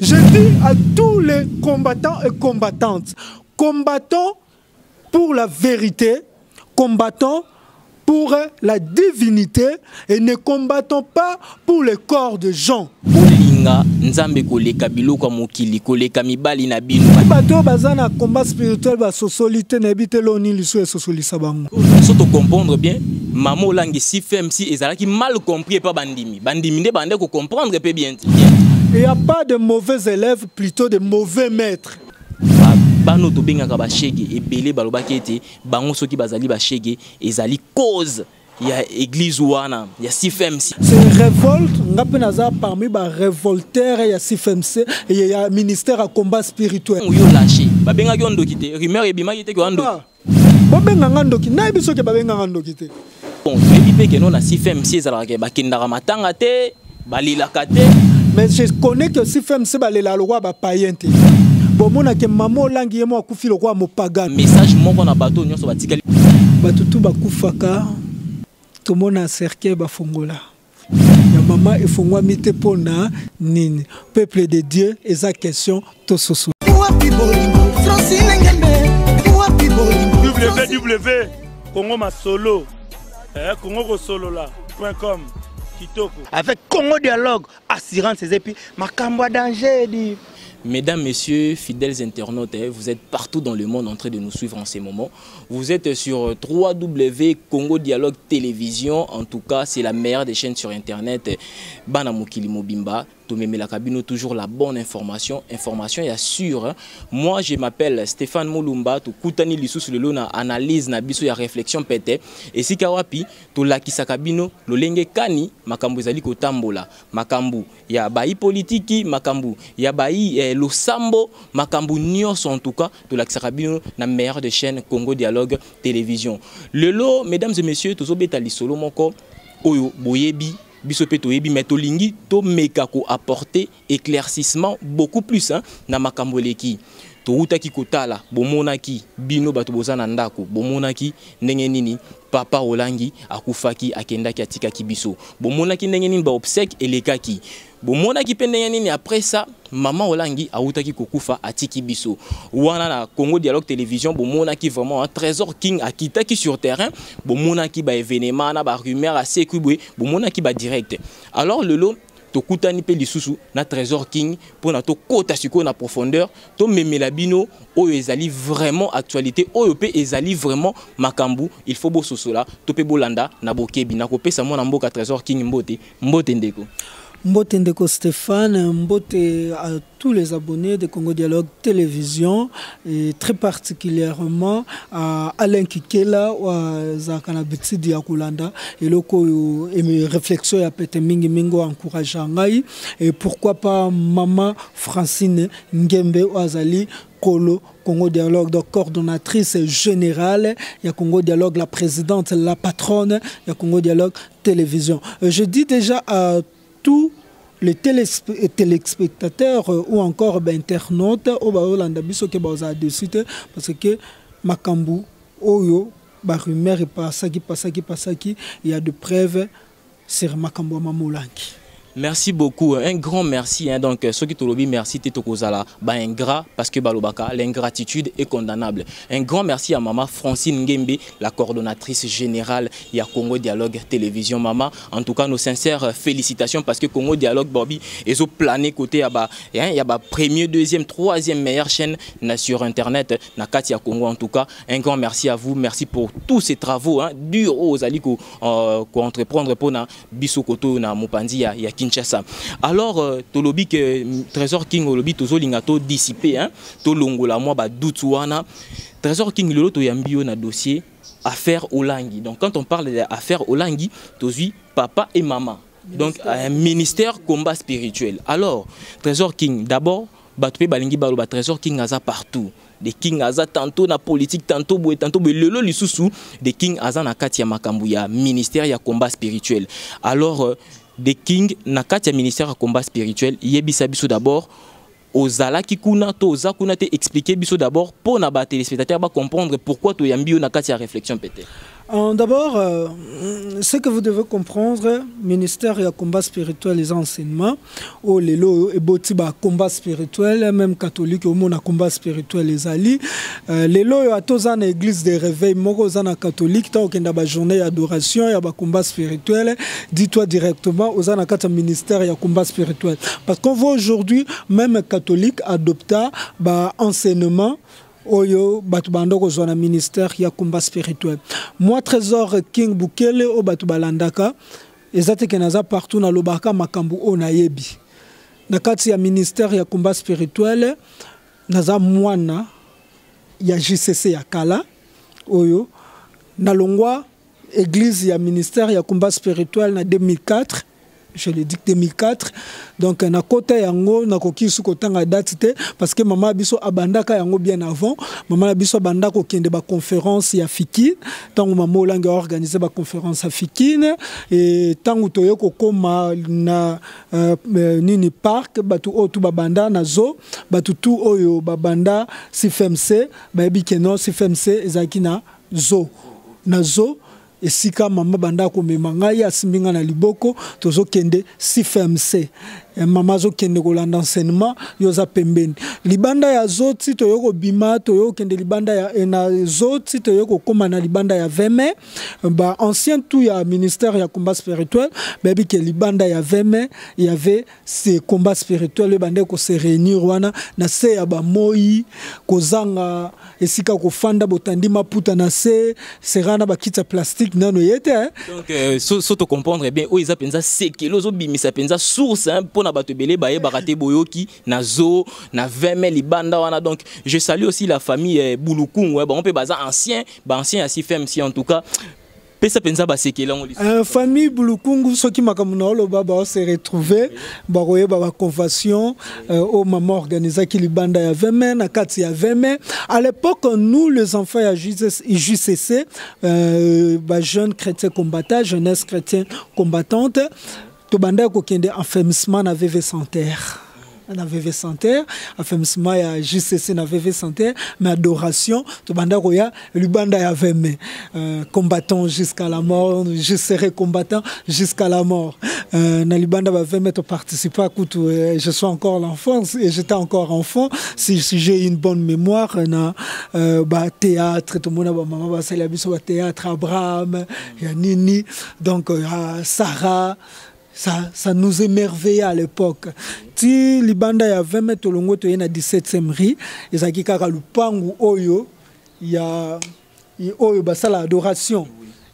Je dis à tous les combattants et combattantes, combattons pour la vérité, combattons pour la divinité et ne combattons pas pour le corps de gens. kolinga nzambe koleka biloko ya mokili koleka mibali na bino. Bato oyo baza na combat spirituel basosoli te nayebi te leo nini liso esosolisa bango. So tocomprendre bien mama olangi si femsi ezalaki mal compris epa bandimi. Bandimi nde bande kocomprendre mpe bien bien il y a pas de mauvais élèves plutôt de mauvais maîtres. Ba- bana oyo tobengaka bashege ebele balobaki ete bango soki bazali bashege ezali cause ya église wana ya sifemc c'est révolte nga mpe naza parmi barévoltaire ya cfmc et ya ministère ya combat spirituel. Yo lâché babengaki yo ndoki te rumeur ebimaki te ke wa ndoki. Ah, bobenganga ndoki nayebi soki babenganga ndoki te. Bon toyebi mpe keno na cfmc ezalaka ke bakendaka matanga te balelaka te mais je connais que cfmc balela lokwa bapayen te bomonake mama olangi ye mo akufi lokwa mopagane message moko na bato nyonso batikali bato tu bakufaka tomona cercueil bafongola ya mama efongwami te mpo na nini. Peuple de dieu eza question tososo www congo masolo. Eh, congo kosolola com avec Congo Dialogue, assurance et puis makambo danger. Mesdames, Messieurs, fidèles internautes, hein, vous êtes partout dans le monde en train de nous suivre en ces moments. Vous êtes sur 3W Congo Dialogue Télévision. En tout cas, c'est la meilleure des chaînes sur Internet. Bana Mokili Mobimba. Tomemela Kabino, toujours la bonne information. Information est sûre. hein. Moi, je m'appelle Stéphane Moulumba. To Koutani Lissous le na analyse na biso ya réflexion pete. Et si kawapi, to Lakisa Kabino, lolenge kani, makambu ezali kotambola. Makambu ya bayi politiki, makambu ya bayi eh, losambo, makambu nyonso en tout cas, to Lakisa Kabino na meilleure des Congo Dialogue Télévision. Lelo, mesdames et messieurs, tozobeta lisolo moko oyo boyebi biso mpe toyebi me tolingi tomeka koapporter éclaircissement beaucoup plus hein, na makambo toutaki kotala. Bomonaki bino bato boza bomonaki ndenge nini? Papa olangi akufaki akendaki atikaki biso. Bomonaki ndenge nini? Baobsèque elekaki. Bomonaki mpe ndenge après ça mama olangi autaki kokufa atiki biso. Wana na congo dialogue télévision bomonaki vraiment trésor king akitaki sur terrain. Bomonaki baévénement na barumeur aseki boye bomonaki badirect alors lelo tokutani mpe lisusu na trésor king mpona tokɔta sikoyo na profondeur tomemela bino oyo ezali vraiment actualité oyo mpe ezali vraiment makambo il faut bososola to mpe bolanda na bokebi. Nakopesa mwana mboka trésor king mbote mbote ndeko Mbote Ndeko Stéphane, Mbote à tous les abonnés de Congo Dialogue Télévision et très particulièrement à Alain Kikela wa Zakana Bitsidi ya Kulanda et loko et mes réflexions ya pete mingi mingo encourage ngai et pourquoi pas maman Francine Ngembe Wazali Kolo Congo Dialogue, donc coordonnatrice générale, il y a Congo Dialogue, la présidente, la patronne, il y a Congo Dialogue Télévision. Euh, Je dis déjà à surtout les euh, téléspectateurs euh, ou encore bainternaute oyo baolanda biso ke bazala de suite parce que makambo oyo barumeur epasaki pasaki pasaki ya de preuve sur makambo ya mamolangi Merci beaucoup, un grand merci. Hein. Donc, te lobby, merci Tito Kozala. Bah, ingrat, parce que Balobaka, l'ingratitude est condamnable. Un grand merci à maman Francine Ngembe, la coordonnatrice générale ya Congo Dialogue Télévision. Maman, en tout cas, nos sincères félicitations parce que Congo Dialogue, Bobby, ils ont plané côté à bas. Il y a bah, premier, deuxième, troisième meilleure chaîne sur Internet, na Katia Congo. En tout cas, un grand merci à vous. Merci pour tous ces travaux hein, durs aux aliko euh, ko entreprendre pour na biso koto na mopandi ya, ya Kinshasa. Alors euh, tolobi que mm, Trésor King olobi tozolinga to dissiper hein, to longola moi ba doute wana. Trésor King lelo to yambi yo na dossier affaire Olangi. Donc quand on parle d'affaire Olangi, tozui papa et maman. Donc un ministère combat spirituel. Alors Trésor King d'abord bato mpe balingi baloba trésor king aza partout de king aza tantôt na politique tantôt boye tantôt boye lelo lisusu de king aza na kati ya makambo ya ministère ya combat spirituel alors euh, de king na kati ya ministère ya combat spirituel. Yebisa biso d'abord. Ozalaki kuna to oza kuna te expliquer biso d'abord mpo na batelespectateur bacomprendre pourquoi toyambi yo na kati ya réflexion peut-être D'abord, euh, ce que vous devez comprendre, ministère ya combat spirituel et enseignements, au lelo et botiba combat spirituel, même catholique au monde combat spirituel les alliés. Euh, lelo yo atoza na église de réveil, moko za catholique, tant okenda ba journée d'adoration ya ba combat spirituel, dis-toi directement aux na kata ministère ya combat spirituel. Parce qu'on voit aujourd'hui même catholique adopta ba enseignement oyo bato bando kozwa na ministère ya combat spirituel. Moi trésor king bukele oyo bato balandaka eza teke naza partout nalobaka makambo oyo nayebi. Na kati ya ministère ya combat spirituel naza mwana ya jcc ya kala oyo nalongwa église ya ministère ya combat spirituel na 2004 je le dis 2004 donc nakota yango nakoki su kotanga date te parce que mama biso abandaka yango bien avant. Mama na biso abanda kokende baconférence ya fikine. Ntango mama olangi aorganize baconférence ya fikine. E ntango toye kokóma na uh, nini park bato oyo tu babanda na zo bato tu oyo babanda cfmc bayebi keno cfmc ezalaki na zo. Na zo esika mama banda komema ngai asimbi ngai na liboko tozokende cfmc mama azokende kolanda enseignement yo oza pembeni. Libanda ya zoti toye kobima toye kokende libanda ya na zoti toye kokóma na libanda ya veme. Ba ancien tout ya ministère ya combat spirituel bayebi ke libanda ya veme yave se combat spirituel oyo bande kose réunir wana na se ya bamoi kozanga esika kofanda botandi maputa na se sera na bakiti ya plastique nano ye te donc euh, so, so tocomprendre bien oyo eza mpenza sekele ozobimisa mpenza source mpona bato ebele bayebaka boyoki na zo na 20 mai libanda wana. Donc je salue aussi la famille eh, bulukungu eh, bango mpe baza ancien baancien ya cfmc en tout cas. Pesa mpenza basekele yango uh, famille bulukungu soki makambo na oloba baose retrouve bakoyeba baconvention uh, oyo mama organisaki libanda ya 20 mai na kati ya 20 mai à l'époque nous les enfants ya jcc uh, bajeunes chrétiens combattants jeunesse chrétienne combattante tobandaki kokende enfermissement na vv santerre. Na vv santerre enfermissement ya jcc na vv santerre mais adoration tobanda koya libanda ya veme euh, combattant jusqu'à la mort je serai combattant jusqu'à la mort. Euh, na libanda baveme toparticipe à kutu euh, je suis encore l'enfant et j'étais encore enfant. Si, si j'ai une bonne mémoire na euh, bathéâtre tomona bamama basali ya biso bathéâtre abraham ya nini donc euh, sarah ça, ça nous émerveillait à l'époque. Ti libanda ya 20 mètres tolongo toye na 17e ri ezalaki kaka lupangu oyo ya oyo basala adoration.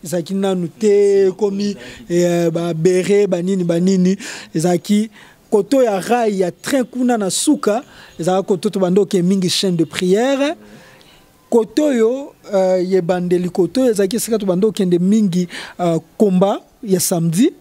Ezalaki nanu te ekomi eh, babere banini banini ezalaki koto ya rai ya train kuna na suka ezalaka koto tobanda oke mingi chaîne de prière. Kote oyo uh, yebandeli kote oyo ezalaki esika tobanda okende mingi uh, komba ya samedi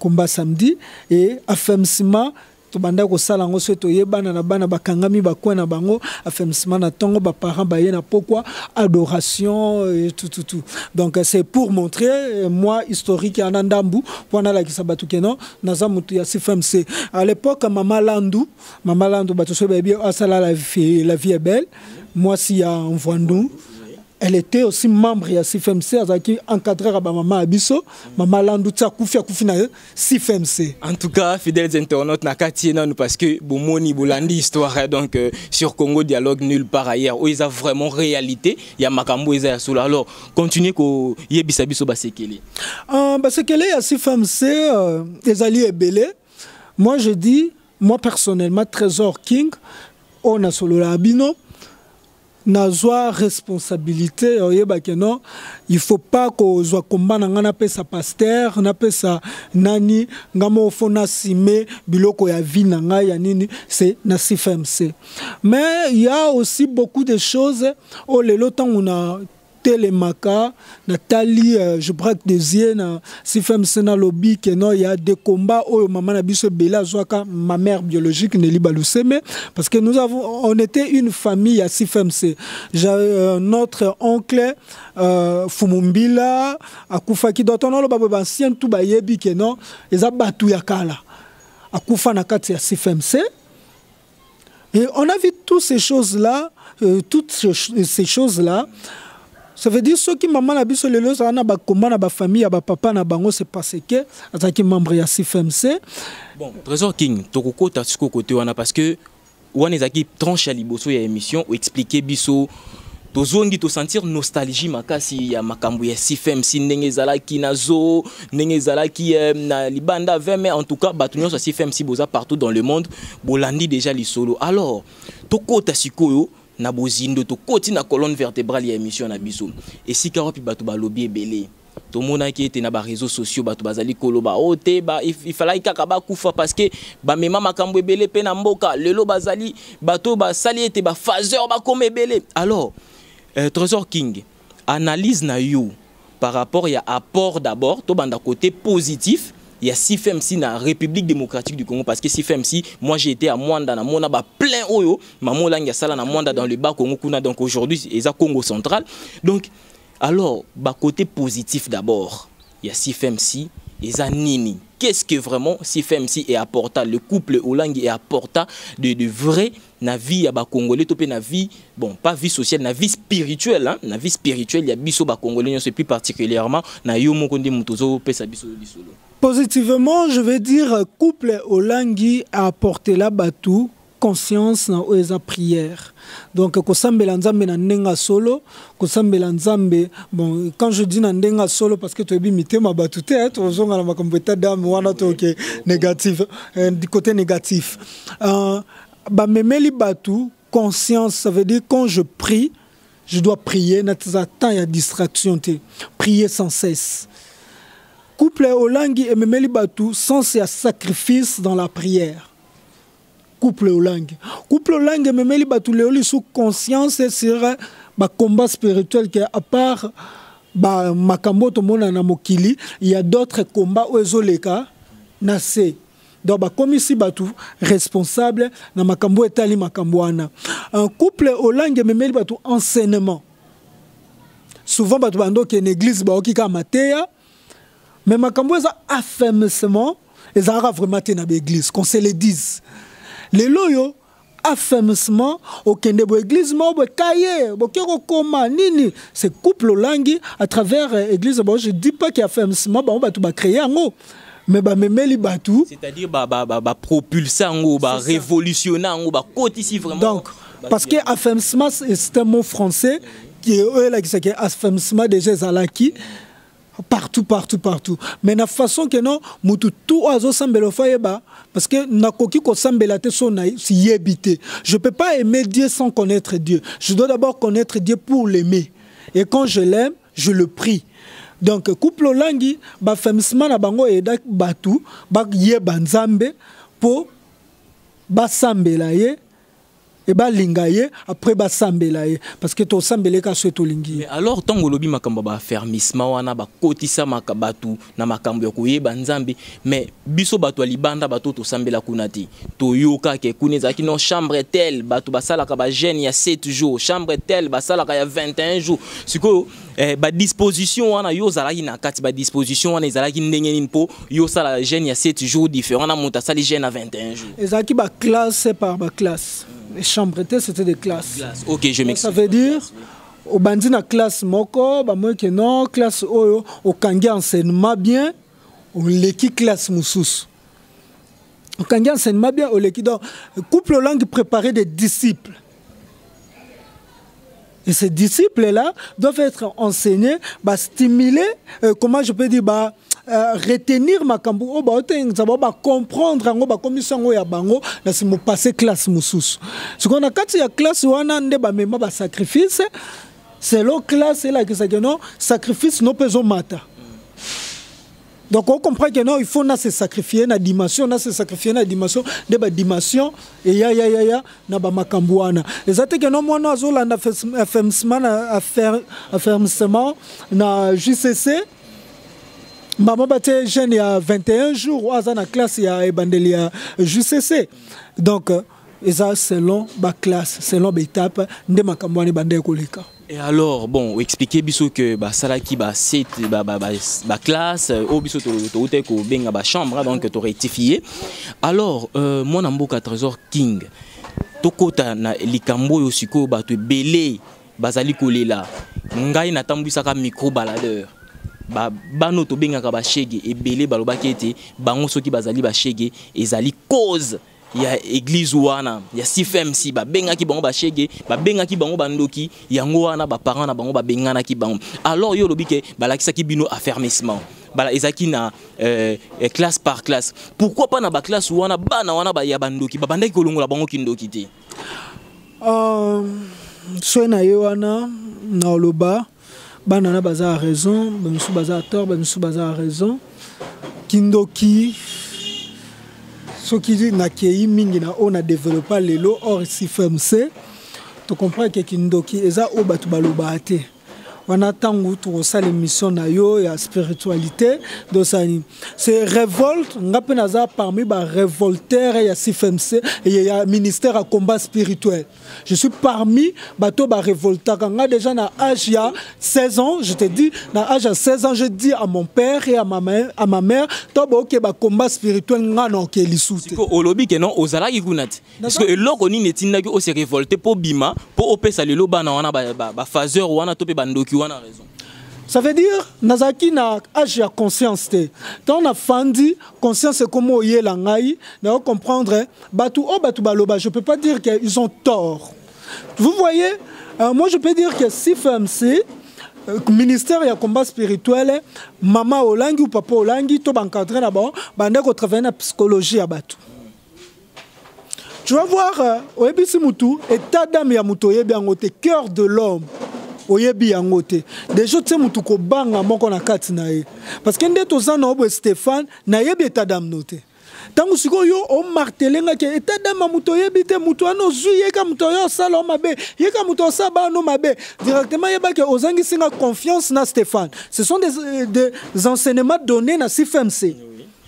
komba samedi e afemsima tobanda kosala yango soki toyebana na bana bakangami bakwe na bango. Afemsima na ntongo baparent baye na pokwa adoration et tout, tout, tout. donc c'est pour montrer moi historique yana ndambu mpo nalakisa bato keno naza motu ya cfmc à l'époque mama landu mama landu bato soki bayebi asala la vie, la vie est belle. Mwasi ya mvwandu elle était aussi membre ya CFMC azalaki encadreur ya bamama ya biso. Mama landu ti akufi akufi na CFMC en tout cas fidèles internautes na kati ye nanu parce que bomoni bolandi histoire donc euh, sur congo dialogue nulle part ailleurs oyo eza vraiment réalité ya makambo eza ya solo alors continue koyebisa biso basekele. Uh, basekele ya CFMC uh, ezali ebele. Moi je dis moi personnellement trésor king oyo nasolola ya bino nazwa responsabilité oyebaki non? Il faut pas kozwa komba na ngai napesa paster napesa nani ngai moko fo nasime biloko ya vie na ngai ya nini c'est na cfmc mais il y a aussi beaucoup de choses. Oyo lelo ntango na telemaka natali uh, je braque des yeux na cfmc nalobi keno ya des combats oyo mama na biso ebele azwaka ma mère biologique neli baluseme parce que nous avons on était une famille à cfmc euh, notre oncle euh, fumumbila akufaki donc naloba boye bancien tu bayebi keno eza bato ya kala akufa na kati ya cfmc et on a vu toutes ces choses là euh, toutes ces choses là ça veut dire soki mama na biso lelo ezala na bakomba na bafamille ya bapapa na bango c'est parce que azalaki membre ya cfmc bon trésor king tokokota siko kote wana parce que wana ezalaki tranche ya liboso ya émission oexplike biso tozongi tosentir nostalgie makasi ya makambo ya cfmc ndenge ezalaki na zoo ndenge ezalaki eh, na libanda 20 mais en tout cas bato nyonso ya cfmc boza partout dans le monde bolandi déjà lisolo. Alors tokota sikoyo na bozindo tokoti na colonne vertébrale ya émission na biso. Esika wapi bato balobi ebele tomonaki ete na bareseau sociaux bato bazali koloba o te ba, if- ifalaki kaka bakufa parce que bamema makambo ebele mpe na mboka. Lelo bazali bato basali ete bafaseur bakoma ebele. Alors euh, trésor king analyse na yo par rapport ya apport d'abord tobanda côté positif ya CFMC na République démocratique du Congo parce que CFMC moi j'ai été à Mwanda na mona ba plein oyo. Mamola ngia sala na Mwanda dans le bas Congo kuna donc aujourd'hui eza Congo central. Donc alors ba côté positif d'abord ya CFMC eza nini qu'est-ce que vraiment CFMC est apporta le couple Olangi est apporta de, de vrai na vie ya bakongolais to vie bon pas vie sociale na vie spirituelle hein? na vie spirituelle ya biso bakongolais nyonso plus particulièrement na yo moko nde moto ozopesa biso Positivement, je vais dire couple Olangi a apporté la batu conscience na oyo eza prière. Donc kosambela nzambe na solo kosambela nzambe bon quand je dis na solo parce que toyebi mitema bato te hein, tozonga na makambo eta dame wana toke négatif euh, du côté négatif. Euh, bamemeli batu conscience ça veut dire quand je prie je dois prier natiza temps ya distraction te prier sans cesse. Couple olangi ememeli bato sens ya sacrifice dans la prière couple olangi couple olangi ememeli bato lelo lisu conscience sur bacombat spirituel ke à part bamakambo oyo tomona na mokili. Il y a d'autres combats oyo ezoleka na se donc bakomisi bato responsable na makambo oyo etali makambo wana un couple olangi ememeli bato enseignement. Souvent bato bando okende église baoki kaka mateya mais makambo eza affermissement ezalaka vraiment te na baeglise qu'on se le dise lelo oyo affermissement okende boeglise moko boka ye boke kokoma nini. C'est couple olangi à travers euh, église bao je dis pas que affermissement bango bato bacréé yango mais bamemeli bato c'est-à-dire bapropulse yango barévolutionne yango bakotisi vraiment. Donc parce que affermissement c'est un mot français qui oyo elakisaka affermissement déjà ezalaki partout partout partout. Mais na façon ke non mutu tu azosambela ofo ayeba parce que nakoki kosambela te so na siyebi te je peux pas aimer dieu sans connaître dieu. Je dois d'abord connaître dieu pour l'aimer. Et quand je l'aime je le prie. Donc couple olangi bafamisement na bango eyeda bato bayeba nzambe mpo basambela ye e balinga ye après basambela ye. Parce que tosambeleka so tolingi. Ye alors ntango olobi makambo ya baaffermissement wana bakotisa maka bato na makambo ya koyeba nzambe. Mais biso bato ya libanda bato oyo tosambela kuna te toyokaka kuna ezalaki no chambre tel bato basalaka bagene ya 7 jours. Chambre tel basalaka ya 21 jours. Sikoyo eh, badisposition wana yo ozalaki na kati badisposition wana ezalaki ndenge nini mpo yo osala gene ya 7 jours différent na moto asali gene ya 21 jours. Ezalaki par chambres te c'était des classes. Ok je ça m'explique veut dire obandi na classe moko bamoi ke non classe oyo okangi enseignement bien oleki classe mosusu okangi enseignement bien oleki donc couple langue préparer des disciples. Et ces disciples-là doivent être enseignés, bah, stimuler, euh, comment je peux dire, bah, retenir makambo oyo baotenza bao bacomprendre yango bakomisi yango ya bango na nsima opase classe mosusu. Sikoyo na kati ya classe wana nde bamema basacrifice selo classe elakisaki no sacrifice no mpe ezomata donc on comprend que non il faut na se sacrifier na dimension na se sacrifier na dimension nde badimension eya ya ya ya na bamakambo wana. Eza te ke no mwana azolanda affermissement na affer- affermissement na jcc mama batie jeune ya 21 jours oyo aza na classe ya ebandeli ya jcc donc euh, eza selon baclasse selon baétape nde makambo wana ebanda ekoleka Et alors, bon, expliquer biso que bah salaki bah set bah bah bah, bah classe au biso to to ko benga ba chambre donc to rectifier. Alors, euh, mon amboka trésor king. Tokota na likambo yo siko ba to belé bazali kolela. ngai natambwisaka micro baladeur ba- bana oyo tobengaka bashege ebele balobaki ete bango soki bazali bashege ezali cause ya église wana ya cfmc babengaki bango bashege babengaki bango bandoki yango wana baparent na bango babenganaki bango. Alors yo olobi ke balakisaki bino affermissement. Bala ezalaki na euh, euh, classe par classe. Pourquoi pas na baklasse wana bana wana ba- ya bandoki babandaki kolongola bango kindoki te? Euh, soki na ye wana na oloba bana na baza ya raison. Bamisusu baza ya tort. Bamisusu baza ya raison. Kindoki. Soki nakei mingi na oyo na développa lelo or cfmc tocomprendre ke kindoki eza oyo bato balobaka te wana ntango tokosala émission na yo ya spiritualité tosala nini c'est révolte. Nga mpe naza parmi barévoltere ya cfmc ya ministère ya combat spirituel. Je suis parmi bato barévoltaka nga déjà na âge ya 16 ans je te dis na âge ya 16 ans je dis à mon père et à ma mère, à ma mère to bokeba combat spirituel nga na oke lisu te olobi ke non ozalaki kuna te parceke eloko nini etindaki ose révolte mpo bima mpo opesa lelo bana wana bafaseur wana to mpe bandoki wana raison. Ça veut dire nazalaki na age ya conscience te. Ntango nafandi conscience ekoma oyela ngai nao comprendre bato oyo bato baloba je peux pas dire que ils ont tort. Vous voyez euh, moi je peux dire que cfmc euh, ministère ya combat spirituel mama olangi ou papa olangi to baencadre na bango bande kotravaille na psychologie ya bato tu vas voir euh, oyebisi mutu état d'âme ya moto oyebi yango cœur de l'homme oyebi yango te. Deja otie motu kobanga moko na kati na ye. Parce que nde toza na oboye stéphane nayebi état d'âme no te. Ntango sikoyo yo omartelengaki état d'âme ya moto oyebi te moto wana ozwi yeka moto oyo osala o mabe yeka moto osala bano mabe. Directement yebaki ozangisinga confiance na stéphane. Ce sont des, euh, des enseignements donnés na cfmc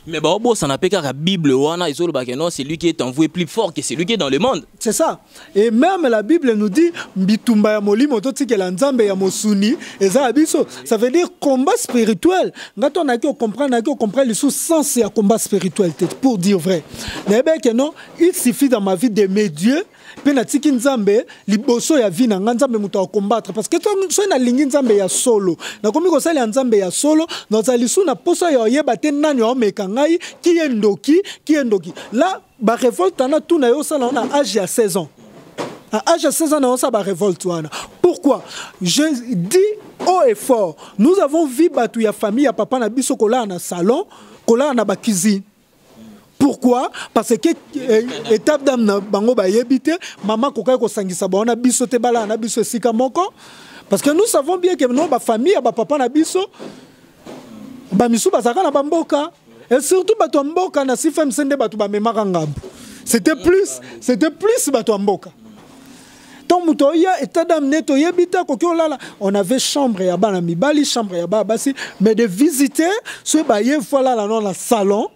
mais baobosana mpe kaka bible wana ezolobaka non celui qui est envoyé plus fort que celui qui est dans le monde C'est ça. Et même la Bible nous dit bitumba ya nzambe ya mosuni. Ça veut dire combat spirituel. On a que comprendre, on a que comprendre le sens ya combat spirituel pour dire vrai. Mais ben que non, il suffit dans ma vie d'aimer Dieu mpe natiki nzambe liboso ya vi na nga nzambe moto akombattre parce que soki nalingi nzambe ya solo nakomi kosalela nzambe ya solo nazala lisu na poso ya oyeba te nani aomeka ngai ki ye ndoki ki ye ndoki la barevolte wana tuna yo osala wana na age ya 16 ans à âge de 16 ans, on a ba révolte. wana. Pourquoi Je dis haut et fort, nous avons vu batu ya famille ya papa na biso kola na salon, kola na ba cuisine. Pourquoi? Parce que eh, étape d'âme na bango ba yebite, maman kokai ko sangisa ba na biso te bala na biso sika moko. Parce que nous savons bien que non ba famille ya ba papa na biso ba misu bazaka na bamboka et surtout bato ya mboka na cfmc nde bato bamemaka ngambo c'était plus c'était plus bato ya mboka. Ntango moto oya état d'âme ne toyebi te akoki olala on avait chambre ya bana mibali chambre ya bana basi. Mais de visiter soki baye fo alala no na salon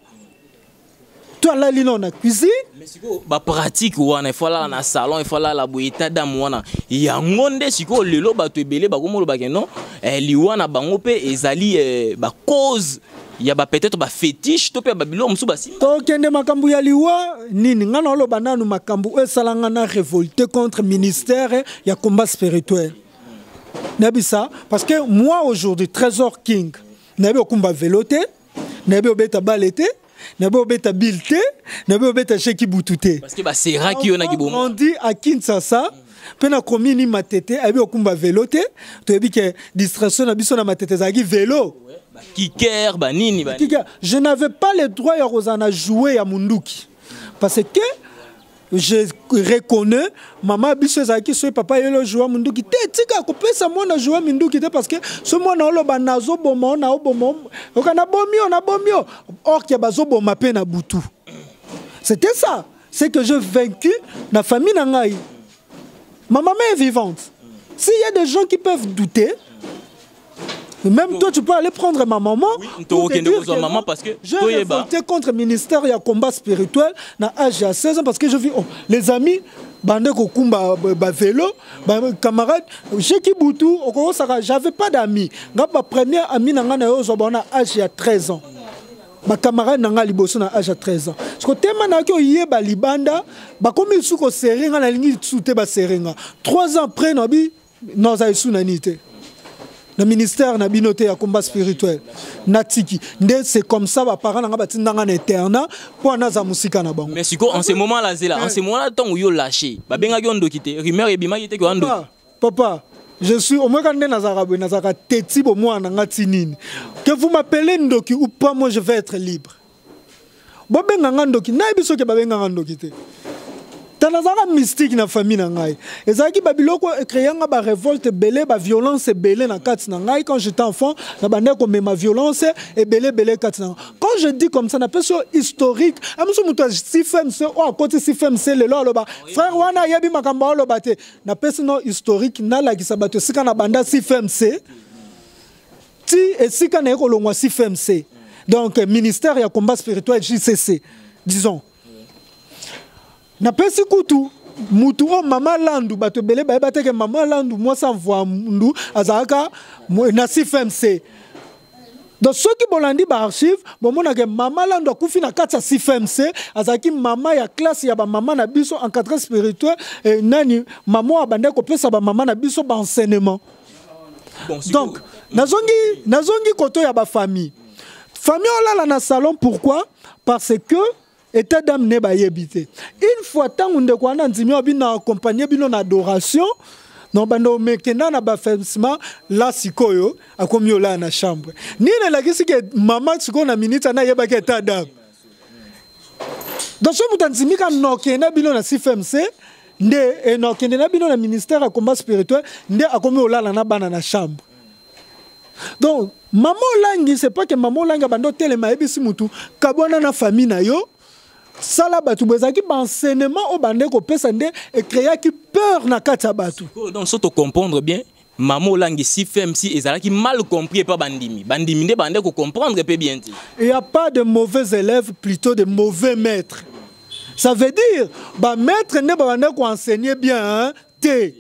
to alali no na cuisine. Mais sikoyo bapratique wana na salon ifo alala boye état dame wana. Yango nde sikoyo lelo bato ebele bakomi olobake non? Eh, liwa na bango mpe ezali eh, bacause ya ba peut-être bafétiche to mpe babiloko mosusu basimba tokende makambo ya liwa nini ngai naoloba nanu makambo oyo esalanga na révolte contre ministère ya combat spirituel. Nayebi ça parce que moi aujourd'hui trésor king nayebi okumba velo te nayebi obeta bale te nayebi obeta bile te sheki butu te. Grandi à kinshasa mpe nakomi ni matete ayebi okumba velo te toyebi ke distraction na biso na matete ezalaki velo bakiker banini banini. Kika, je n'avais pas le droit ya kozala na jouer ya munduki. Parce que je reconnais mama biso ezalaki soki papa yelo jouer munduki te tika kopesa mwana jouer minduki te parce que so mwana oloba nazoboma o naoboma oka nabomi o nabomi o orke bazoboma mpe na butu c'était ça. C'est que je vaincu na famille na ngai ma maman est vivante. S'il y a des gens qui peuvent douter même toi, tu peux aller prendre ma maman. Oui, pour te dire que maman parce que J'ai révolté contre le ministère et combat spirituel na âge à 16 ans parce que je vis oh, les amis bande kokumba ba, vélo ba camarade Jeki Boutou j'avais pas d'amis. Nga ba premier ami na nga na yo zo na âge à 13 ans. Bacamarade na nga liboso na âge ya 13 ans. Siko tema nayaki oyeba libanda bakomi lisu kosere nga nalingi lisu te basere nga 3 ans après nabi nazala lisu nani te na ministère na bino te ya combat spirituel. Natiki. Nde c'est comme ça baparent na nga batindanga na internat mpo naza mosika na bango mais sikoyo en ce moment là zela en ce moment là ntango yo lâché babengaki yo ndoki te rumeur ebimaki te ke wa ndoki papa papa je suis omweka nde nazalaka boye nazalaka teti bomwana na nga ti nini. Que vous m'appelez ndoki ou pas moi je vais être libre. Bobenga nga ndoki nayebi soki babenga nga ndoki te ta nazalaka mystique na famille na ngai. Ezalaki babiloko ekreanga barévolte ebele baviolence ebele na kati na ngai. Quand j'étais enfant na bandeki komema violence ebele ebele kati na ngai. Quand je dis comme ça napesi yo historique amiso moto ya cfmc oyo akoti cfmc lelo aloba. Frère wana ayebi makambo aloba te. Napesi no historique nalakisa bato esika na banda cfmc ti esika kolongwa donc ministère ya combat spirituel jcc disons napesi kutu. Mutu oyo mama landu bato ebele bayeba teke mama landu mwasi avwandu azalaka na cfmc donc soki bolandi baarchive bomonake mama landu akufi na kati ya cfmc azalaki mama ya classe ya bamama na biso encadré spirituel eh, nani mama oyo abandaki kopesa bamama na biso baenseignement bon donc nazongi nazongi koto ya bafamille famille olala na salon pourquoi? Parce que état d'âme ne bayebi te. Une fois ntango ndeko wana ndimi oyo bino akompagne bino na adoration no banda omekenda na bafesima la sikoyo akomi olala na chambre. Nini elakisi ke mama sikoyo na miniti ana ayebaki état d'âme donc so moto andimi ka nokende bino na cfmc nde eh, nokende na bino na ministère ya combat spirituel nde akomi olala na bana na chambre. Donc mama olangi c'est pas que mama olangi abandi otelema ayebisi mutu kabwana na famille na yo sala bato boye ezalaki baenseignement oyo bande kopesa nde ekreaki peur na kati ya bato. Donc so tocomprendre bien mama olangi cfmc ezalaki mal compris epa bandimi. Bandimi nde bande kocomprendre mpe bien te. Il n'y a pas de mauvais élèves plutôt de mauvais maîtres. Ça veut dire bamaître nde babande koenseigner bien hein, te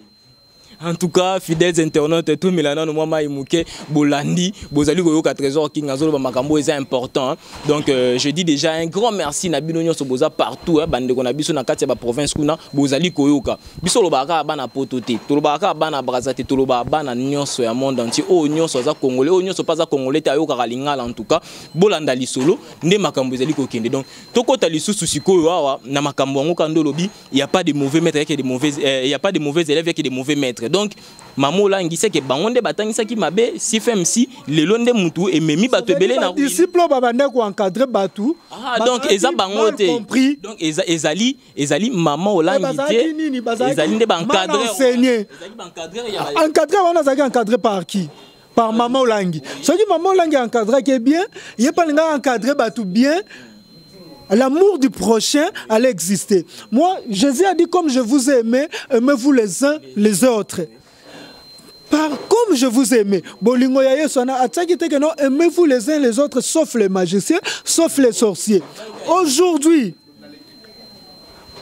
en tout cas fidèles internautes tomela nano mwa mai moke bolandi bozali koyoka trésor king azoloba makambo eza important hein. donc euh, je dis déjà un grand merci na bino nyonso boza partout hein, bandeko na biso na kati ya baprovince kuna bozali koyoka. Biso olobaka kaka bana poto te. Tolobaka bana braza te. Tolobaka bana nyonso ya monde entier. Oyo nyonso aza congolais. Oyo nyonso mpe aza congolais te ayokaka lingala en tout cas. Bolanda lisolo nde makambo ezali kokende. Donc tokɔta lisusu sikoyo awa na makambo yango kanda olobi il y a pas de mauvais maître yake de mauvais euh, il y a pas de mauvais élèves yake de mauvais maîtres donc mama olangisi ke bango nde batangisaki mabe cfmc lelo nde mutu ememi bato ebele na disciple oyo babande koencadre bato Ah, donc eza bango te. compris. Donc eza- ezali ezali mama olangi bazalaki nini? te ezali nde mal baencadreur enseigné. ezali baencadreur ya ba- encadré wana azalaki encadré par qui? Par mama olangi. Soki mama olangi encadraki bien ye mpe alingaki encadré bato bien L'amour du prochain allait exister. Moi, Jésus a dit comme je vous ai aimé, aimez-vous les uns les autres. Par comme je vous ai aimé. Bolingo non, aimez-vous les uns les autres, sauf les magiciens, sauf les sorciers. Aujourd'hui,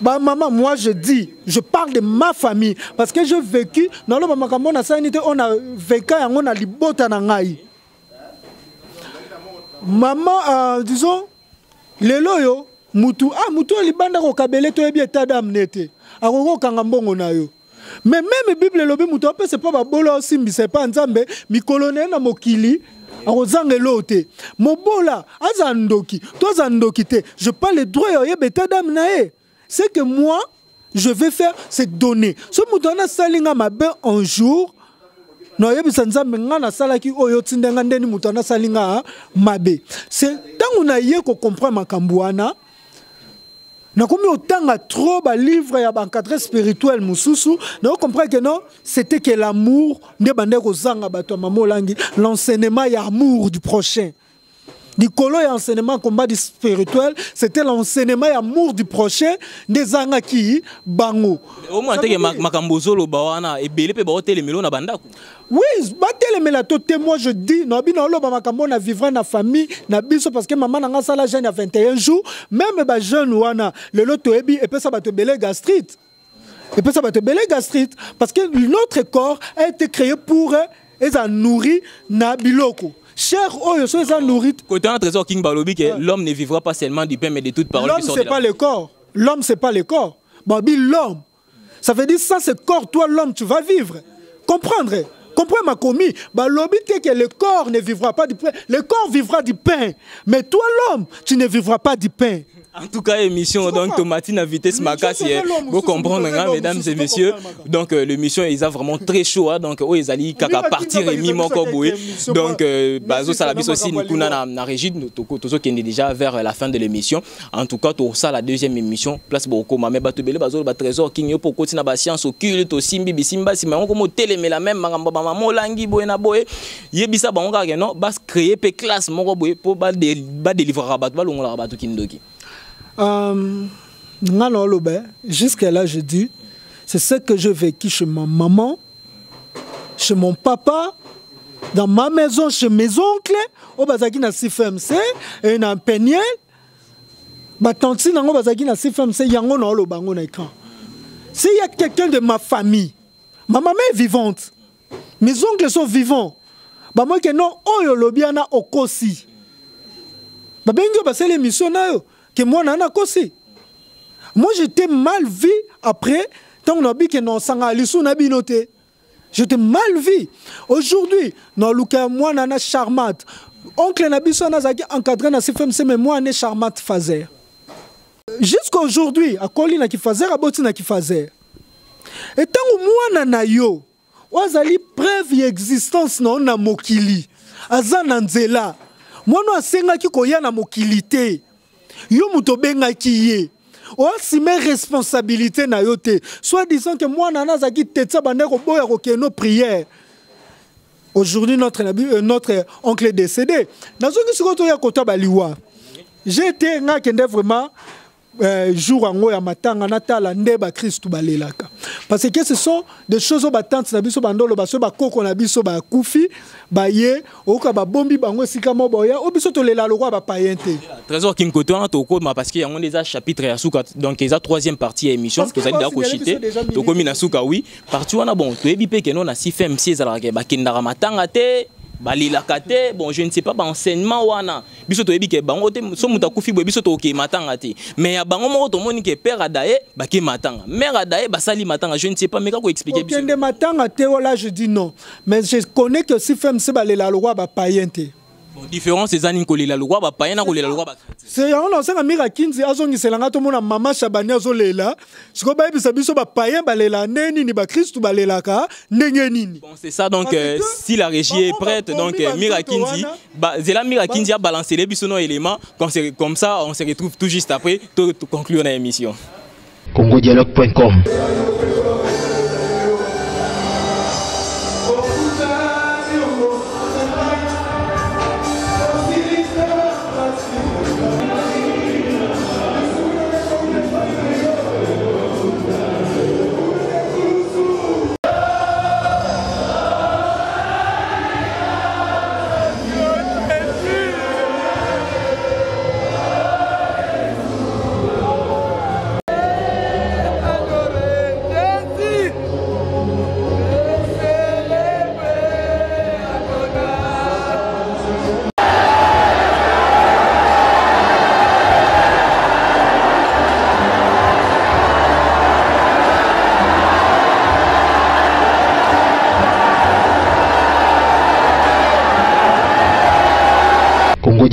maman, moi je dis, je parle de ma famille parce que j'ai vécu dans le sanité, on a vécu on a libota. Maman, euh, disons, lelo oyo mutu ah mutu oyo libanda kokabele toyebi etat d'âme ne te akoki kokanga mbongo na yo. Mais meme bible elobi mutu apesa mpo babola osimbisa epa nzambe mikolo na ye na mokili akozanga eloo te. Mobola aza ndoki to aza ndoki te. Je parle le droit ya oyeba etat d'âme na ye. C'est que moi je vais faire c'est donner. So mutu wana asali nga mabe un jour na oyebisa nzambe ngai nasalaki oyo otinda nga ndeni moto anasali nga mabe. Se ntango naye kocomprendre makambo wana nakomi otanga trop balivre ya baencadre spirituel mosusu. Naocomprendre que non c'était que l'amour nde bande kozanga bato ya mama olangi l'enseignement ya amour du prochain likolo ya enseignement combat du spirituel. C'était l'enseignement ya amour du prochain nde ezangaki bango. Omona teke ma- makambo ozoloba wana ebele mpe baotelemelo na bandako oui batelemela to te moi je dis na bino oloba makambo na vivre na famille na biso parce que mama na nga asala jeune ya 21 jours même bajeune wana lelo toyebi epesa bato ebele gastrite. Epesa bato ebele gastrite. Parce que notre corps a été créé pour eza nourri na biloko cher oyo so eza nourri côté wana trésor king balobi l'homme ne vivra pas seulement du pain mais de toute parole L'homme, c'est pas le corps. L'homme, c'est pas le corps. Babi, l'homme. Ça veut dire, ça, c'est corps. Toi, l'homme, tu vas vivre. Comprendre? Comprends ma commis? Balobi que le corps ne vivra pas du pain le corps vivra du pain mais toi l'homme tu ne vivras pas du pain En tout cas, émission donc Tomatine à vitesse Mais makasi. Vous comprendre, mesdames et messieurs. Donc euh, l'émission est vraiment très chaud. hein. Donc oh, ils allaient kaka partir et mi ils ont moko mis boye. ça émission, Donc euh, bazo salabis aussi nikuna moi. na régie tozo qui est déjà vers la fin de l'émission. En tout cas, tout ça la deuxième émission place boko mais bato belé bazo ba trésor king yo poko tina ba science occulte to simbi bisimba si mais ko télé la même makambo ba mama langi boye na boye. Yebisa kaka non bas créer pe classe moko boye po ba de- délivrer bato ba longola bato kindoki. Euh, na jusqu'à là je dis c'est ce que j'ai vécu chez ma maman chez mon papa dans ma maison chez mes oncles oyo bazalaki na cfmc et na peniel batanti nango bazalaki na cfmc yango na oloba yango na écran. S'il y a quelqu'un de ma famille ma maman est vivante. Mes oncles sont vivants. Bamoki non oyo olobi wana okosi. Babengi yo basala émission na yo ke mwana na kosi moi j'étais mal vu après ntango nabi ke nosanga lisu na bino te j'étais mal vu. Aujourd'hui noluka ya mwana na charmate oncle na biso wana azalaki encadré na cfmc me mwana charmate fazer. Jusqu'à aujourd'hui akoli na kifazer aboti na kifazer. Etango mwana na yo oyo azali preuve ya existence na yo na mokili. Aza na nzela. Mwana oyo asengaki koya na mokili te yo moto obengaki ye oasime responsabilité na yo te. Soit disant ke mwana na azalaki tetsa banda koboya kokende prière. Aujourd'hui notre, euh, notre oncle est décédé. Nazongi sikoyo toya kota baliwa j'ai été nga vraiment euh, jour yango ya matanga natala nde bakristu balelaka parce que ce sont des choses oyo batante na biso bandolo baso bakoko na biso bakufi baye oyoka babombi bango esika mo boya oyo biso tolela lokwa bapayen te. Trésor King Koto hein, tokoma parce qu'il y a un déjà chapitre ya suka donc eza troisième partie ya émission que tozali da tokomi na suka wana bon toyebi mpe keno na cfmc ezalaka bakendaka matanga te balelaka te bon je ne sais pas baenseignement wana. Biso toyebi ke bango te so moto akufi boye biso tokee matanga te. Mais ya bango moko tomoni ke père adaye bake matanga. Mère adaye basali matanga je ne sais pas mais kako expliquer biso. okende matanga te là je dis non. Mais je connais que si fmc balela lokwa bapayen te différence eza nini kolela lokwa bapaye na kolela lokwa yango na osenga mira kinzi azongiselanga tomona mama shabani azolela. Sikoyo bayebisa biso bapayen balela nde nini bakristu balelaka ndenge nini? Bon, c'est ça, donc euh, si la régie est prête, donc euh, Mira Kinzi, bah, Zela Mira Kinzi a balancé les bisous éléments, comme, c'est- comme ça on se retrouve tout juste après, tout, tout conclure l'émission. congodialogue.com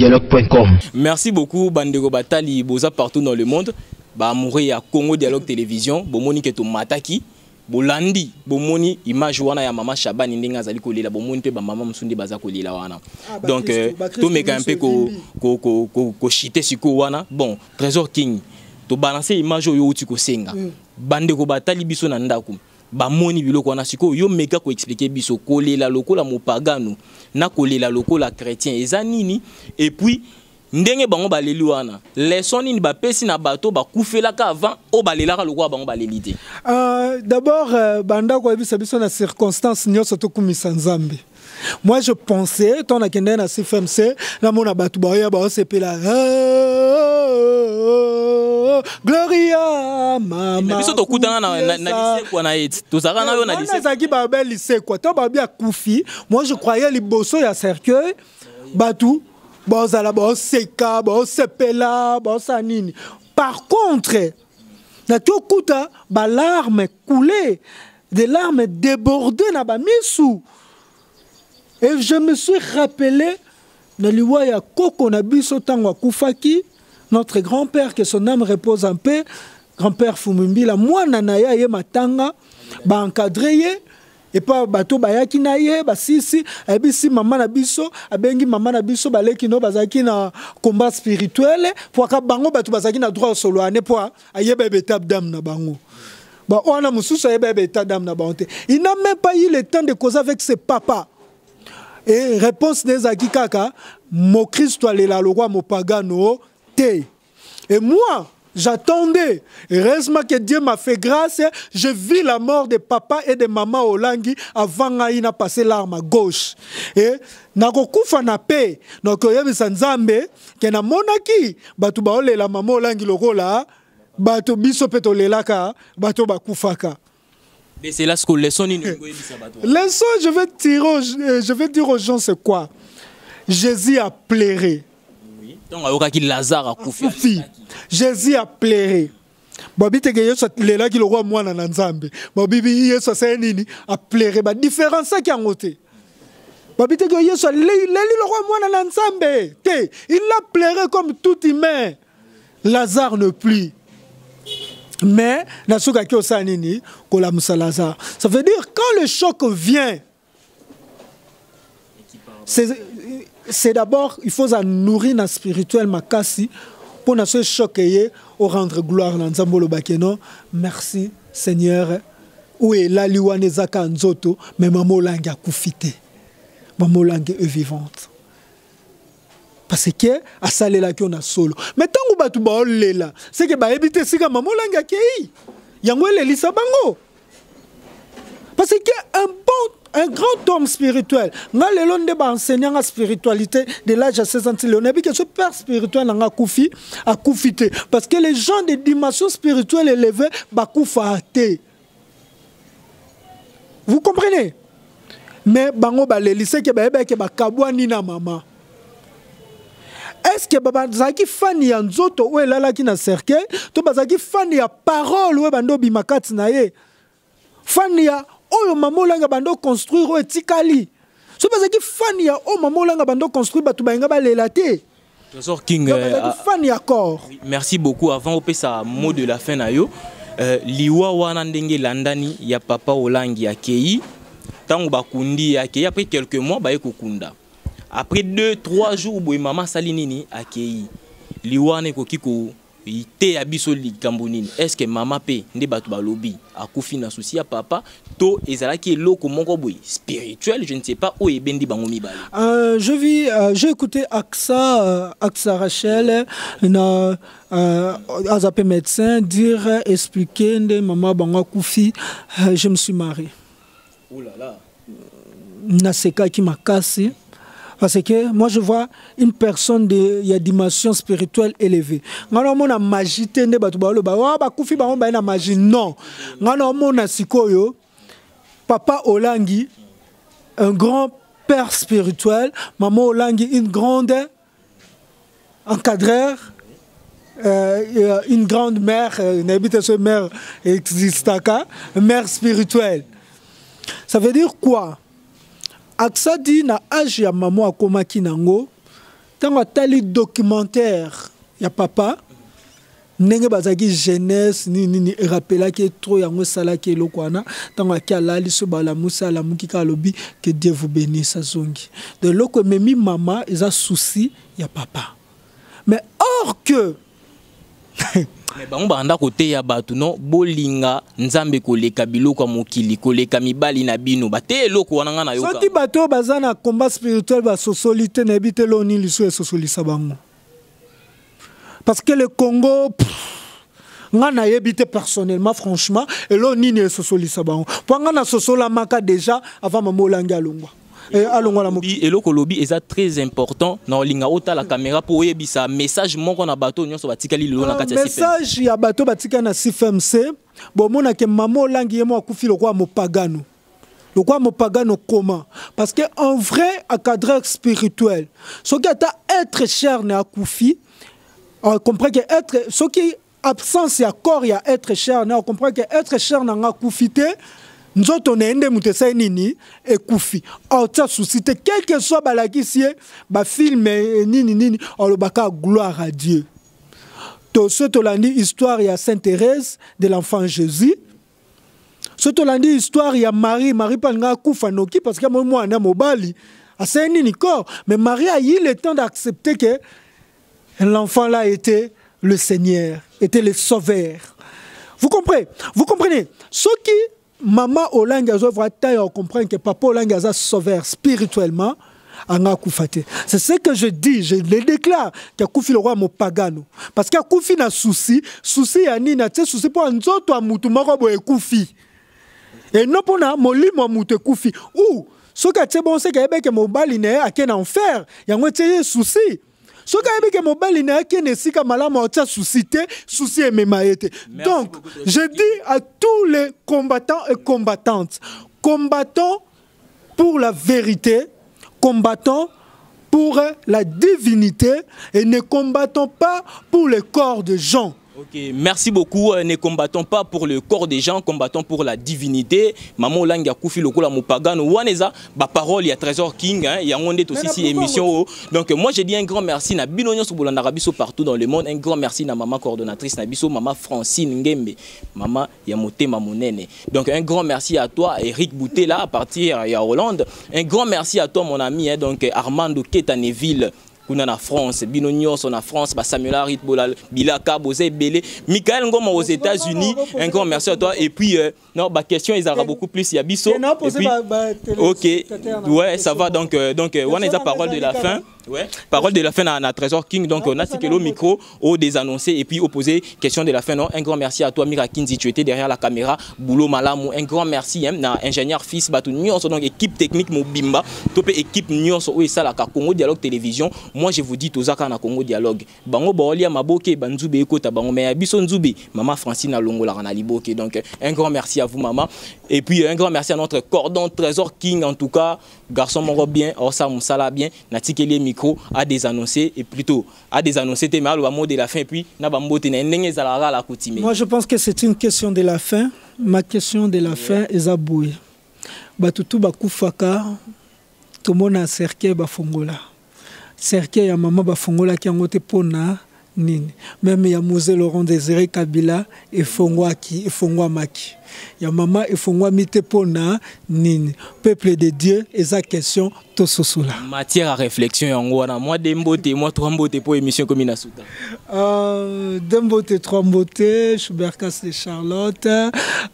congodialogue.com Merci beaucoup, Bandego Batali, Boza partout dans le monde. Bah, mourir à Congo Dialogue Télévision, Bomoni Keto Mataki. bolandi bomoni image wana ya mama shabani ndenge azali kolela. Bomoni mpe bamama mosusu nde baza kolela wana. Ah, donc bakristu, euh, tomeka mpe evimbi. ko- ko- ko- koshite sikoyo wana. Bon trésor king tobalance image oyo outi kosenga bandeko batali biso na ndako bamoni biloko wana. Sikoyo yo meka koexplike biso kolela lokola mopagano na kolela lokola chrétien. Eza nini? Epuis ndenge bango baleli wana leson nini bapesi na bato bakufelaka avant oyo balelaka lokola bango baleli te. Euh, d'abord euh, bandako oyebisa biso na circonstance nyonso tokumisa nzambe. Moi je pensais ntango nakendaki na cfmc namona bato baoya baosepela "Ah, gloria Mais mama biso tokutana na, na, na kufiesa." lisekwa na ye tozalaka na yo na ezalaki babe lisekwa. To babi akufi moi je croyais liboso ya cercueil. Bato bozala baoseka baosepela baosala nini. Par contre naki okuta balarme coule des larmes débordé na bamisu et je me suis rappelé na liwa ya koko na biso ntango akufaki notre grand-père que son âme repose en paix grand-père fumumbila mwana na ye matanga baankadre ye epa bato bayaki na ye basisi ayebisi mama na biso abengi mama na biso baleki no bazalaki na combat spirituel po aka bango bato bazalaki na droit osolo ane po ayeba ebe étape dame na bango. Ba wana mosusu ayeba ebe état d'âme na bango il n'a même pas eu le temps de causer avec ses papas. Et réponse nezalaki kaka? Mokristo alela lokwa mopagano te et moi J'attendais. Heureusement que Dieu m'a fait grâce. Je vis la mort de papa et de maman Olangi avant n'a passé l'arme à gauche. Et nakokufa na paix. Donc oyebisa nzambe ke namonaki bato baolela mama Olangi lokola bato biso pe tolelaka bato bakufaka. Mais c'est là ce que leçon. Leçon, je vais dire aux, euh, je vais dire aux gens c'est quoi? Jésus a pleuré. Donc ayokaki Lazare akufi. jésus a pleuré. Babi teke yesu alelaki lokwa mwana na nzambe. Babibi yesu asali nini apleure badifférenciaki yango te babi teke yesu aleli lokwa mwana na nzambe. Te il a pleuré comme tout humain. Lazare ne plus mais nasukaki osala nini kolamusa lazare. Ça veut dire quand le choc vient c'est c'est d'abord il faut ça nourrir na spirituel makasi pour na ce choc yé au rendre gloire na nzambo lobaki non merci seigneur. Où est la liwane zaka nzoto? Mais mamo langue a kufité mamo langue est vivante. Parce que asalelaki on a solo. Mais tango bato baolela c'est que bayebi te sika mamo langue akei yango elelisa bango. Parce que un bon un grand homme spirituel. Nga lelo nde baenseignant nga spiritualité de l'âge à 16 ans ti leo nayebi ke père spirituel na nga akufi akufi te. Parce que les gens de dimension spirituelle élevée bakufa te. Vous comprenez? Mais bango baleliseke bayebeke bakabwani na mama. Estce bazalaki fani ya nzoto oyo elalaki na cercueil? To bazalaki fani ya parole oyo bando obima kati fani ya oyo mama olanga bando construire oyo etikali so bazalaki fani ya oyo mama olanga bando construire bato bayenga balela te Trésor King, euh, ya corps merci beaucoup. Avant opesa mot de la fin na yo, euh, liwa wana ndenge landani ya papa Olangi akei. Tango bakundi akei après quelques mois baye kokunda. Après 2 3 jours boye mama sali nini? Akei. Liwa wana ekoki ko te ya biso likambo nini? Est ce que mama mpe nde bato balobi? Akufi na susi ya papa? To ezalaki eloko moko boye. Spirituel je ne sais pas oyo ebendi bango mibale. Euh, je vis, euh, j'ai écouté AXA, euh, AXA Rachel, na euh, Azapé médecin dire, expliquer, nde maman banga koufi, euh, je me suis marié. oh là Parce que moi je vois une personne de y a dimension spirituelle élevée. Ngana mona magie te nde bato baloba wa bakufi bango baye na magie non. Ngana mona sikoyo papa Olangi un grand père spirituel, maman Olangi une grande encadreur euh, euh, une grande mère, euh, n'habite ce mère existaka, mère spirituelle. Ça veut dire quoi? Aksa di na age ya mama akomaki nango ntango atali documentaire ya papa ndenge bazalaki jeunesse nini nini erapelaki tro yango esalaki eloko wana ntango aki alali so balamusi alamuki kaka alobi que dieu vous bénisse azongi. De eloko ememi mama eza susi ya papa. Mais or que bango banda koteya bato no bolinga nzambe koleka biloko ya mokili koleka mibali na bino. Bateya eloko wana nga nayoka soki bato oyo baza na combat spirituel basosoli te nayebi te leo nini liso esosolisa bango. Parce que le congo pff, nga nayebi te personnellement franchement elo nini esosolisa bango. Mpo nga nasosolamaka déjà avant mama olangi alongwa alongwa na Lobi- eloko lobi eza très important. Na olinga otala kamera mpo oyebisa message moko na bato nyonso batikali lelo na kati ya message ya bato batika na cfmc bomonake mama olangi ye mo akufi lokola mopagano. Lokola mopagano koma. Parce que en vrai encadreur spirituel soki ata être cher na akufi. On comprend que être soki absence ya corps ya être cher na on comprend que être cher na nga akufi te nzoto na ye nde moto nini ekufi aotia susi te quel que soit balakisi ye bafilme nini nini alobaka gloire à dieu. To so tolandi histoire ya saint thérèse de l'enfant jésus. So tolandi histoire ya marie marie mpe alingaka akufa noki parce que amoi mwana mobali asali nini corps. Mais marie a eu le temps d'accepter que l'enfant là était le seigneur était le sauveur. Vous comprenez? Vous comprenez? Soki mama olangi azovra ta ya comprendre que papa olangi aza sauveur spirituellement anga akufa c'est ce que je dis je le déclare ke akufi lokwa mopagano. Parce que akufi na susi susi ya nini atie susi mpo ya nzoto ya mutu moko boye ekufi eno mpona molimo ya mutu ekufi ou soki atie bon seke ayebeke mobali na ye ake na enfer yango etie ye susi soki ayebike mobali na ye ake na esika malamu aotia susi te susi emema ye te. Donc je dis à tous les combattants et combattantes combattons pour la vérité combattons pour la divinité et ne combattons pas pour le corps de gens Ok, merci beaucoup. Euh, Ne combattons pas pour le corps des gens, combattons pour la divinité. Maman Olangi a koufi lokola mopagano. Waneza, ba parole, il y a Trésor King, hein, il y a Wondet aussi si émission. Donc euh, moi je dis un grand merci na Binonyo Souboulanda Rabiso partout dans le monde. Un grand merci na maman coordonnatrice na Biso, maman Francine Ngembe, maman Yamote Mamonene. Donc un grand merci à toi Eric Boutela à partir euh, ya Hollande. Un grand merci à toi mon ami hein, donc Armando Ketaneville. Kuna na france bino nyonso na france basamuel arit bola bilaka boza ebele michael ngoma aux états-unis. un grand merci à toi. et puis euh, non baquestion ezalaka beaucoup plus ya biso Et non, et posez puis, ba- ba- télé- ok. ouais question. ça va donc euh, donc euh, wana eza wana parole de la fin. Ouais. Parole de la fin à, à Trésor King. Donc, on a le micro au désannoncé et puis au poser question de la fin. Non, un grand merci à toi, Mira Kinzi. Tu étais derrière la caméra. Boulot Malamou. Un grand merci hein, na ingénieur fils Batou Nyonso, donc équipe technique Mobimba. Topé équipe Nyonso. Oui, ça, la Congo Dialogue Télévision. Moi, je vous dis, Tozaka na Congo Dialogue. Bango Baolia Maboke, Banzube Ekota, Bango Mais Bison Nzube, Maman Francine Alongo la. Donc, un grand merci à vous, maman. Et puis, un grand merci à notre cordon Trésor King, en tout cas. Garçon moro bien, Orsa Moussala bien, Natikeli micro à désannoncer et plutôt à désannoncer mal au mot de la fin et puis na bambote na ndenge ezalaka la coutume. Moi, je pense que c'est une question de la fin. Ma question de la fin est Zaboué. Batutu bakufaka, tomona cercueil bafongola. Cercueil ya mama bafongola ki yango te pona nini. Même ya Mosé Laurent Désiré Kabila efongwaki, efongwamaki. Ya mama efongwami te pona nini. Peuple de Dieu, eza question tososola. Matière à réflexion yango wana moi de mbote moi trois mbote pour émission comme na suta. Euh, Dembote Trombote, Schubercas de Charlotte.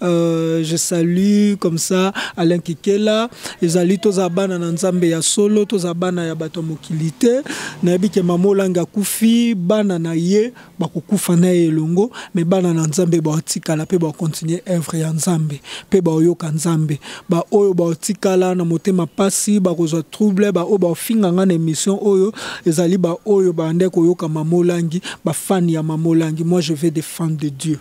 Euh, je salue comme ça Alain Kikela. ezali toza bana na nzambe ya solo toza bana ya bato ya mokili te nayebi ke mama olanga akufi bana na ye bakokufa na ye elongo me bana na nzambe baotikala mpe bakontinue œuvre ya nzambe mpe baoyoka nzambe. Baoyo baotikala na motema pasi bakozwa trouble baoyo baofinganga na émission oyo ezali baoyo bande koyoka mama olangi bafani ya mama olangi moi je vais défendre de dieu.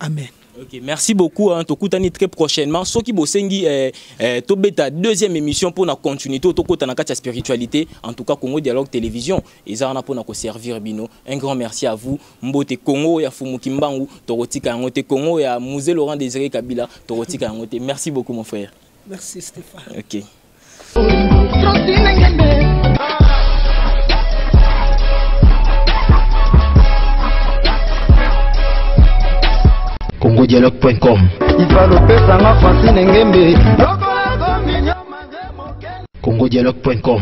Amen Ok, merci beaucoup. Hein. Tokutani très prochainement. Soki Bosengi, eh, eh, Tobeta, deuxième émission pour la continuité. Tokota na spiritualité. En tout cas, Congo Dialogue Télévision. Et ça, on a pour nous servir bino. Un grand merci à vous. Mbote Congo, ya Fumukimbangu, Torotika Yangote Congo, ya Musée Laurent Désiré Kabila, Torotika Yangote. Merci beaucoup, mon frère. merci stéphane Ok. congodialogue.com ifalopesanga francine ngembe congodialogue.com